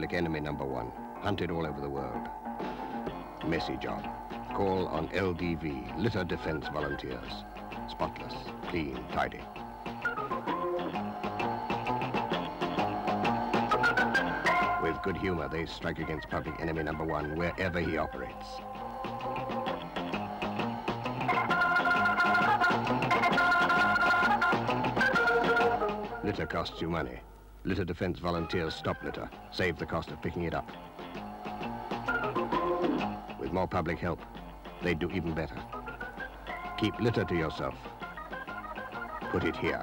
public enemy number one, hunted all over the world. Messy job. Call on LDV, Litter Defense Volunteers. Spotless, clean, tidy. With good humor, they strike against public enemy number one wherever he operates. Litter costs you money. Litter Defense volunteers stop litter, save the cost of picking it up. With more public help, they'd do even better. Keep litter to yourself. Put it here.